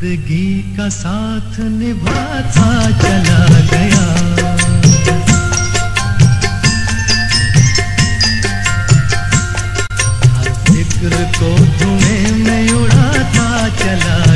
ज़िंदगी का साथ निभाता चला गया। हर फ़िक्र को धुएँ में उड़ाता चला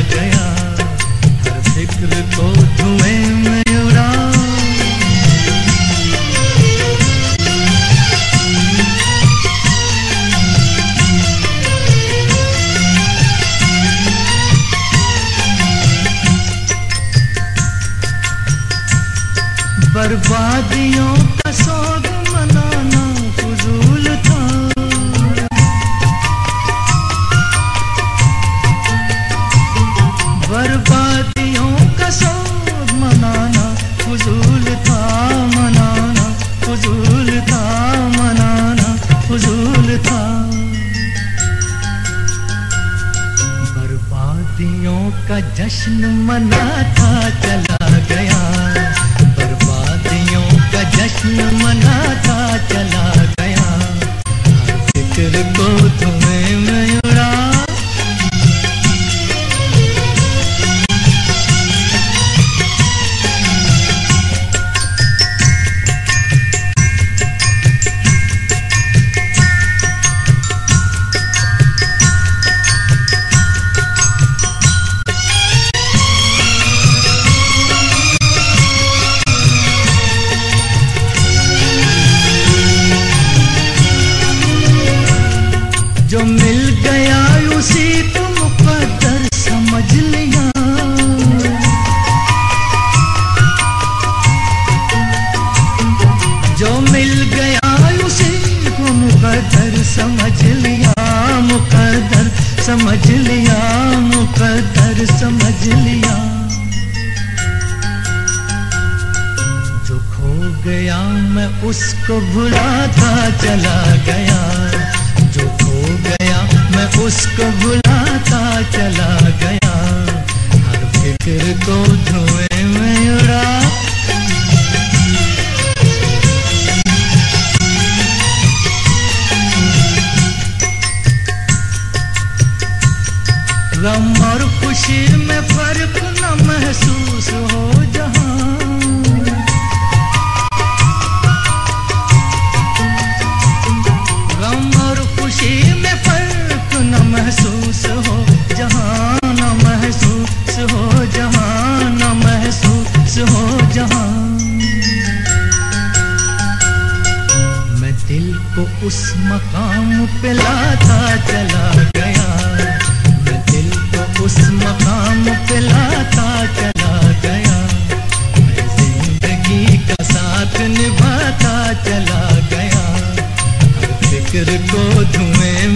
फजूल था। बर्बादियों का जश्न मनाता चला। फ़िक्र जो मिल गया उसी को मुकद्दर समझ लिया। जो मिल गया उसी को मुकद्दर समझ लिया मुकद्दर समझ लिया मुकद्दर समझ लिया। जो खो गया, मैं उसको भुलाता चला गया। जो खो मैं उसको भुलाता चला गया। हर फ़िक्र को धुएँ में उड़ा। गम और खुशी में फ़र्क न महसूस। को उस मकाम पे लाता चला गया। मैं दिल को उस मकाम पे लाता चला गया। मैं ज़िंदगी का साथ निभाता चला गया। हर फ़िक्र को धुएँ